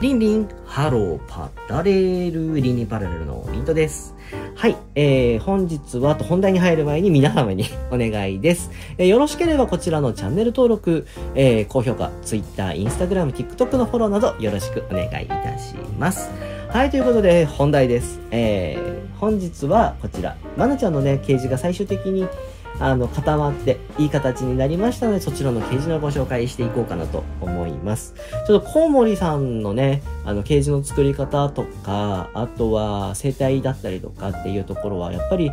リンリン、ハロー、パラレル、リンリンパラレルのリントです。はい、えー、本日はと本題に入る前に皆様に お願いです。えーよろしければこちらのチャンネル登録、えー、高評価、Twitter、Instagram、TikTok のフォローなどよろしくお願いいたします。はい、ということで本題です。えー、本日はこちら、まなちゃんのね、ケージが最終的にあの、固まっていい形になりましたので、そちらのケージのご紹介していこうかなと思います。ちょっとコウモリさんのね、あの、掲示の作り方とか、あとは生態だったりとかっていうところは、やっぱり、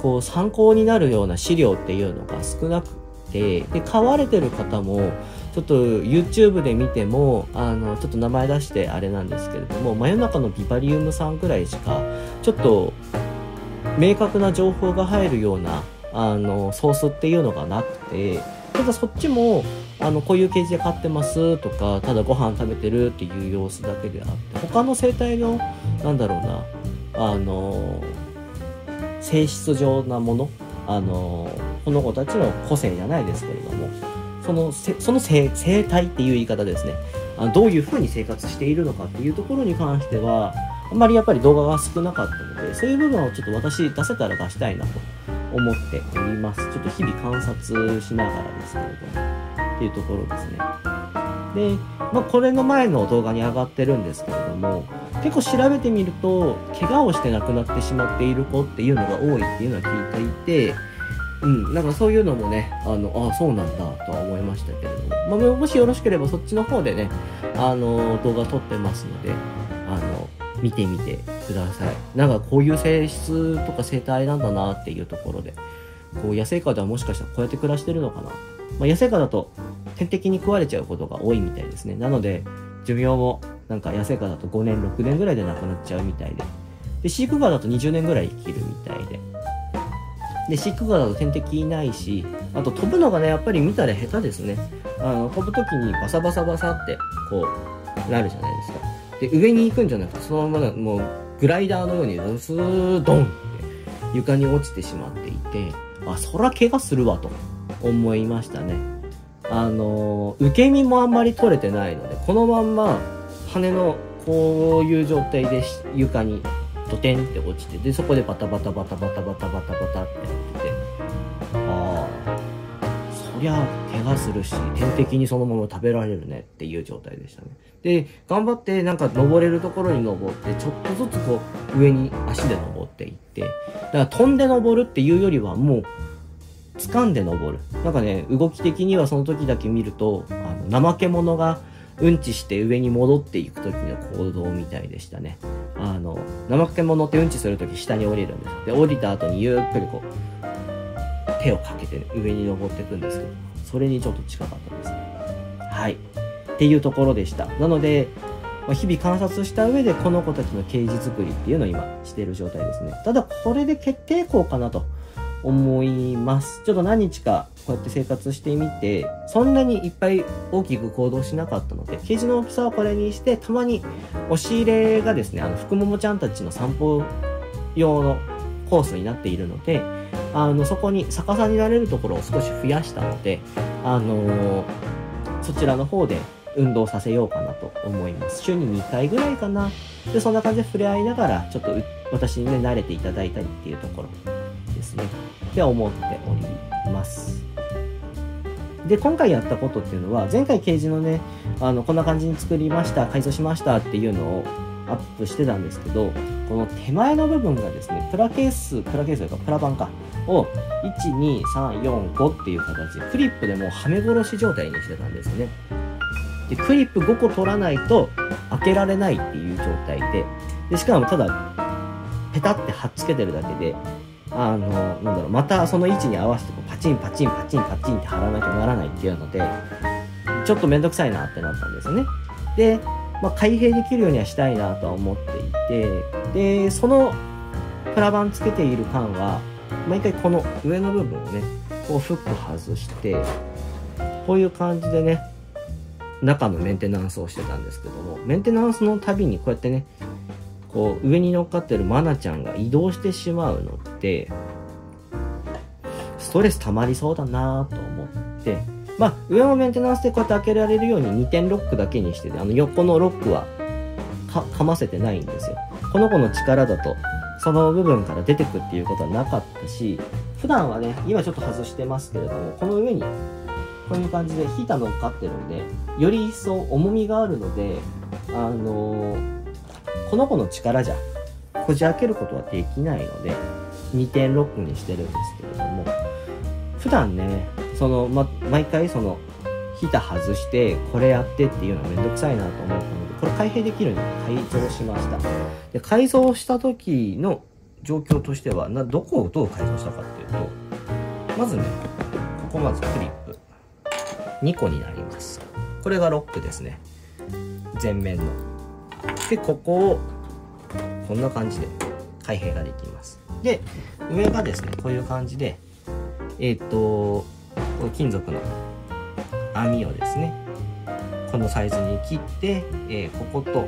こう、参考になるような資料っていうのが少なくて、で、買われてる方も、ちょっと YouTube で見ても、あの、ちょっと名前出してあれなんですけれども、真夜中のビバリウムさんくらいしか、ちょっと、明確な情報が入るような、あの、ソースっていうのがなくて、ただそっちも、あの、こういうケージで買ってますとか、ただご飯食べてるっていう様子だけであって、他の生態の、なんだろうな、あの、性質上なもの、あの、この子たちの個性じゃないですけれども、その、その生生態っていう言い方ですね。あのどういうふうに生活しているのかっていうところに関しては、あんまりやっぱり動画が少なかったので、そういう部分をちょっと私出せたら出したいなと思っております。ちょっと日々観察しながらですけれども、っていうところですね。で、まあ、これの前の動画に上がってるんですけれども、結構調べてみると、怪我をして亡くなってしまっている子っていうのが多いっていうのは聞いていて、うん、なんかそういうのもね、あの、あそうなんだとは思いましたけれども、まあ、もしよろしければそっちの方でね、あの、動画撮ってますので、あの、見てみてください。なんかこういう性質とか生態なんだなっていうところで、こう野生下ではもしかしたらこうやって暮らしてるのかな。まあ、野生下だと天敵に食われちゃうことが多いみたいですね。なので、寿命もなんか野生下だと5年、6年ぐらいで亡くなっちゃうみたいで。で、飼育下だと20年ぐらい生きるみたいで。で、飼育下だと天敵いないし、あと飛ぶのがね、やっぱり見たら下手ですね。あの、飛ぶ時にバサバサバサって、こう、なるじゃないですか。で、上に行くんじゃなくて、そのままもう、グライダーのように、スードンって床に落ちてしまっていて、あ、そら怪我するわと思いましたね。あの、受け身もあんまり取れてないので、このまんま、羽のこういう状態で床にドテンって落ちて、で、そこでバタバタバタバタバタバタバタってやってて、そりゃ怪我するし、天敵にそのまま食べられるねっていう状態でしたね。で、頑張ってなんか登れるところに登って、ちょっとずつこう上に足で登っていって、だから飛んで登るっていうよりはもう、掴んで登る。なんかね、動き的にはその時だけ見ると、あの、怠け者がうんちして上に戻っていく時の行動みたいでしたね。あの、怠け者ってうんちする時下に降りるんです。で、降りた後にゆっくりこう、手をかけて上に登っていくんですけど、それにちょっと近かったですね。はい。っていうところでした。なので、ま日々観察した上でこの子たちのケージ作りっていうのを今している状態ですね。ただこれで決定校かなと思います。ちょっと何日かこうやって生活してみて、そんなにいっぱい大きく行動しなかったので、ケージの大きさはこれにして、たまに押し入れがですね、あの、福桃ちゃんたちの散歩用のコースになっているので、あの、そこに逆さになれるところを少し増やしたので、あのそちらの方で運動させようかなと思います。週に2回ぐらいかな。で、そんな感じで触れ合いながら、ちょっと私にね、慣れていただいたりっていうところですね。って思っております。で、今回やったことっていうのは、前回ケージのね、あの、こんな感じに作りました、改造しましたっていうのをアップしてたんですけど、この手前の部分がですね、プラケース、プラケースというか、プラ板か、を、1、2、3、4、5っていう形で、クリップでもうはめ殺し状態にしてたんですね。で、クリップ5個取らないと開けられないっていう状態で、で、しかもただ、ペタって貼っつけてるだけで、あの、なんだろう、またその位置に合わせてこうパチンパチンパチンパチンって貼らなきゃならないっていうので、ちょっとめんどくさいなってなったんですね。で、まあ、開閉できるようにはしたいなとは思っていて、で、そのプラ板つけている缶は、毎回この上の部分をね、こうフック外して、こういう感じでね、中のメンテナンスをしてたんですけども、メンテナンスのたびにこうやってね、こう上に乗っかってるマナちゃんが移動してしまうのって、ストレス溜まりそうだなと思って、まあ、上のメンテナンスでこうやって開けられるように2点ロックだけにしてて、あの横のロックは噛ませてないんですよ。この子の力だと、その部分から出てくっていうことはなかったし、普段はね、今ちょっと外してますけれども、この上に、こういう感じでヒーター乗っかってるんで、より一層重みがあるので、あのー、この子の力じゃ、こじ開けることはできないので、2.6にしてるんですけれども、普段ね、その、ま、毎回その、ヒーター外して、これやってっていうのはめんどくさいなと思ったので、これ開閉できるように改造しました。で、改造した時の状況としては、な、どこをどう改造したかっていうと、まずね、ここまずクリップ。2個になります。これがロックですね。前面の。で、ここを、こんな感じで開閉ができます。で、上がですね、こういう感じで、えっ、ー、と、金属の網をですね、このサイズに切って、えー、ここと、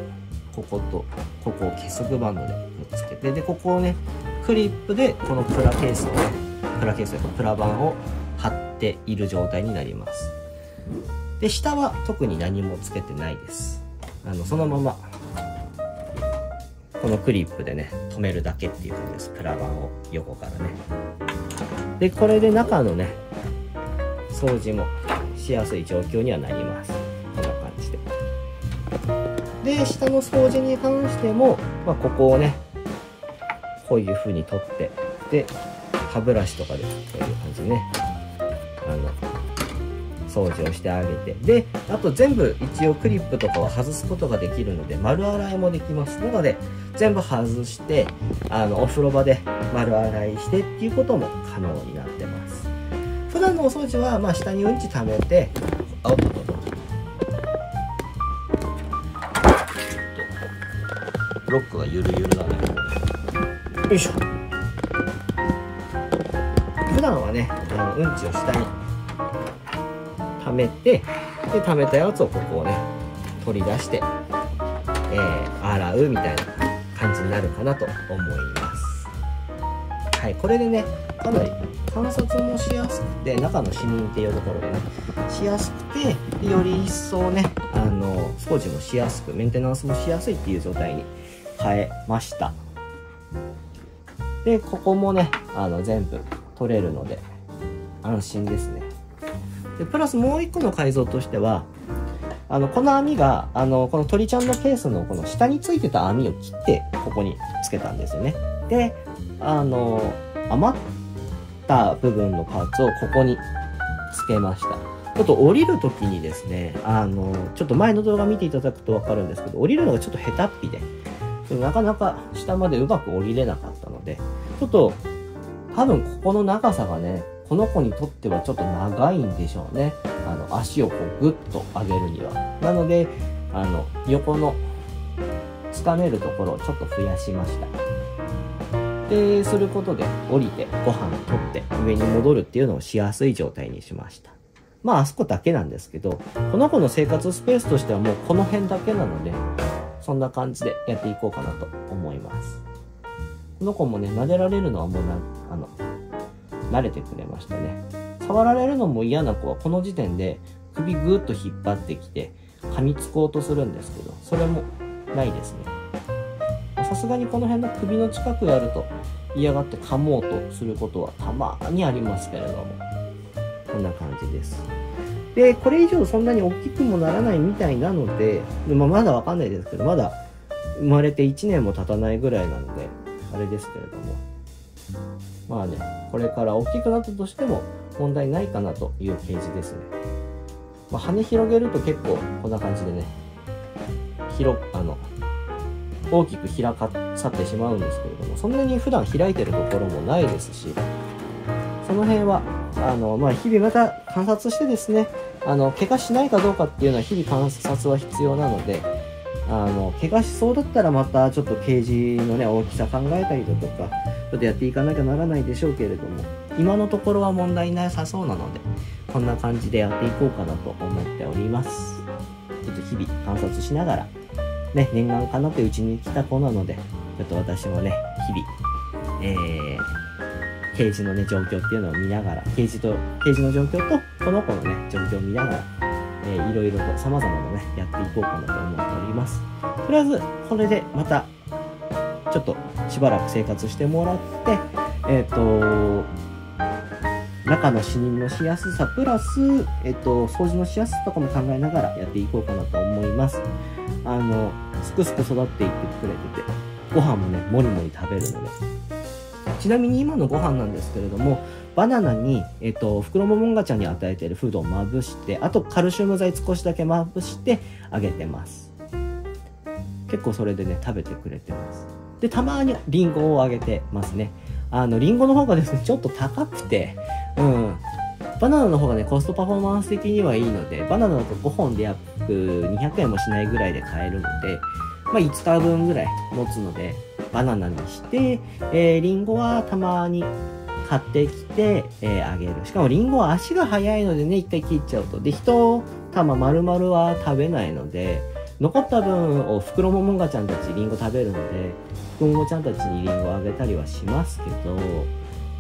ここと、ここを結束バンドでくっつけて、で、ここをね、クリップでこのプラケースをね、プラケースというかプラ板を貼っている状態になります。で、下は特に何もつけてないです。あの、そのまま、このクリップでね、止めるだけっていう感じです。プラ板を横からね。で、これで中のね、掃除もしやすい状況にはなります。で、下の掃除に関しても、まあ、ここをね、こういう風に取って、で、歯ブラシとかでこういう感じでね、あの、掃除をしてあげて。で、あと全部一応クリップとかは外すことができるので、丸洗いもできます。なので、全部外して、あの、お風呂場で丸洗いしてっていうことも可能になってます。普段のお掃除は、まあ、下にうんち溜めて、ゆるゆるだね、よいしょ。普段はね、あのうんちを下に溜めて、で、溜めたやつをここをね、取り出して、えー、洗うみたいな感じになるかなと思います。はい、これでね、かなり観察もしやすくて、中の視認っていうところがね、しやすくて、より一層ね、あの、掃除もしやすく、メンテナンスもしやすいっていう状態に変えました。で、ここもね、あの、全部取れるので、安心ですね。で、プラスもう一個の改造としては、あの、この網が、あの、この鳥ちゃんのケースのこの下についてた網を切って、ここにつけたんですよね。で、あの、余った部分のパーツをここにつけました。ちょっと降りるときにですね、あの、ちょっと前の動画見ていただくとわかるんですけど、降りるのがちょっと下手っぴで、なかなか下までうまく降りれなかったので、ちょっと、多分ここの長さがね、この子にとってはちょっと長いんでしょうね。あの、足をこうグッと上げるには。なので、あの、横の掴めるところをちょっと増やしました。で、することで降りてご飯を取って上に戻るっていうのをしやすい状態にしました。まあ、あそこだけなんですけど、この子の生活スペースとしてはもうこの辺だけなので、そんな感じでやっていこうかなと思います。この子もね、撫でられるのはもうな、あの、慣れてくれましたね。触られるのも嫌な子はこの時点で首ぐーっと引っ張ってきて噛みつこうとするんですけど、それもないですね。さすがにこの辺の首の近くやると嫌がって噛もうとすることはたまにありますけれども、こんな感じです。で、これ以上そんなに大きくもならないみたいなので、まあ、まだわかんないですけど、まだ生まれて1年も経たないぐらいなので、あれですけれども、まあね、これから大きくなったとしても問題ないかなというケージですね。まあ、羽広げると結構こんな感じでね、広、あの、大きく開かさってしまうんですけれども、そんなに普段開いてるところもないですし、その辺は、あの、まあ、日々また観察してですね、あの、怪我しないかどうかっていうのは日々観察は必要なので、あの、怪我しそうだったらまたちょっとケージのね、大きさ考えたりだとか、ちょっとやっていかなきゃならないでしょうけれども、今のところは問題なさそうなので、こんな感じでやっていこうかなと思っております。ちょっと日々観察しながら、ね、念願かなってうちに来た子なので、ちょっと私もね、日々、えー、ケージのね、状況っていうのを見ながら、ケージと、ケージの状況と、この子のね、状況を見ながら、えー、いろいろと様々なね、やっていこうかなと思っております。とりあえず、これでまた、ちょっとしばらく生活してもらって、えっ、ー、と、中の視認のしやすさプラス、えっと、掃除のしやすさとかも考えながらやっていこうかなと思います。あの、すくすく育っていってくれてて、ご飯もね、もりもり食べるので。ちなみに今のご飯なんですけれども、バナナに、えっと、袋ももんがちゃんに与えているフードをまぶして、あとカルシウム剤少しだけまぶしてあげてます。結構それでね、食べてくれてます。で、たまにリンゴをあげてますね。あの、リンゴの方がですね、ちょっと高くて、うん。バナナの方がね、コストパフォーマンス的にはいいので、バナナだと5本で約200円もしないぐらいで買えるので、まあ5日分ぐらい持つので、バナナにして、えー、リンゴはたまに買ってきて、えー、あげる。しかもリンゴは足が速いのでね、一回切っちゃうと。で、一玉丸々は食べないので、残った分を袋ももんがちゃんたちリンゴ食べるので、袋ももちゃんたちにリンゴあげたりはしますけど、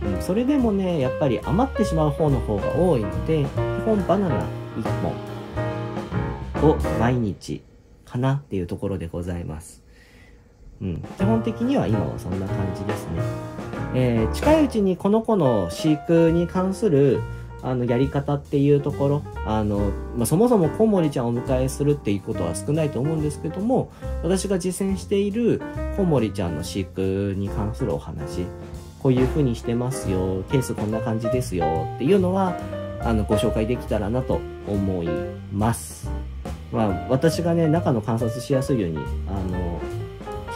うん、それでもねやっぱり余ってしまう方の方が多いので基本バナナ1本を毎日かなっていうところでございます。うん、基本的には今はそんな感じですね。えー、近いうちにこの子の飼育に関するあのやり方っていうところあの、まあ、そもそもコウモリちゃんをお迎えするっていうことは少ないと思うんですけども私が実践しているコウモリちゃんの飼育に関するお話こういう風にしてますよ、ケースこんな感じですよっていうのは、あの、ご紹介できたらなと思います。まあ、私がね、中の観察しやすいように、あの、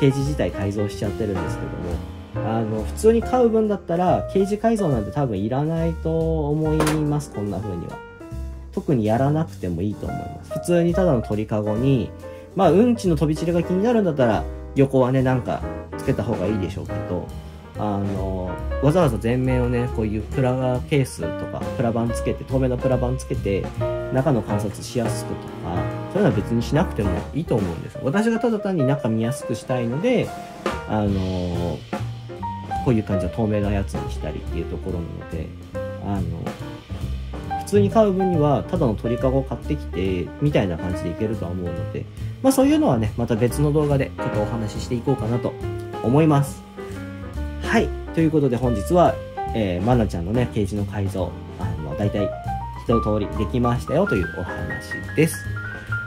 ケージ自体改造しちゃってるんですけども、あの、普通に飼う分だったら、ケージ改造なんて多分いらないと思います、こんな風には。特にやらなくてもいいと思います。普通にただの鳥かごに、まあ、うんちの飛び散りが気になるんだったら、横はね、なんかつけた方がいいでしょうけど、あのわざわざ全面をねこういうプラケースとかプラ板つけて透明なプラ板つけて中の観察しやすくとかそういうのは別にしなくてもいいと思うんです私がただ単に中見やすくしたいのであのこういう感じの透明なやつにしたりっていうところなのであの普通に買う分にはただの鳥かごを買ってきてみたいな感じでいけるとは思うのでまあそういうのはねまた別の動画でちょっとお話ししていこうかなと思いますはい。ということで本日は、えー、まなちゃんのね、ケージの改造、あの、大体、一通りできましたよというお話です。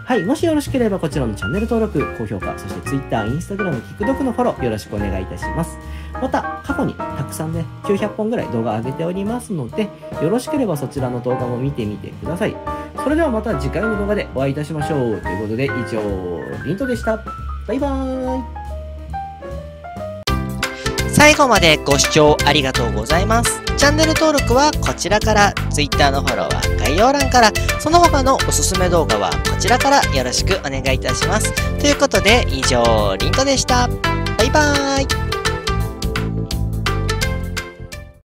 はい。もしよろしければこちらのチャンネル登録、高評価、そして Twitter、Instagram、TikTok のフォローよろしくお願いいたします。また、過去にたくさんね、900本ぐらい動画上げておりますので、よろしければそちらの動画も見てみてください。それではまた次回の動画でお会いいたしましょう。ということで、以上、リントでした。バイバーイ。最後までご視聴ありがとうございます。チャンネル登録はこちらから、Twitter のフォローは概要欄から、その他のおすすめ動画はこちらからよろしくお願いいたします。ということで、以上、リントでした。バイバーイ。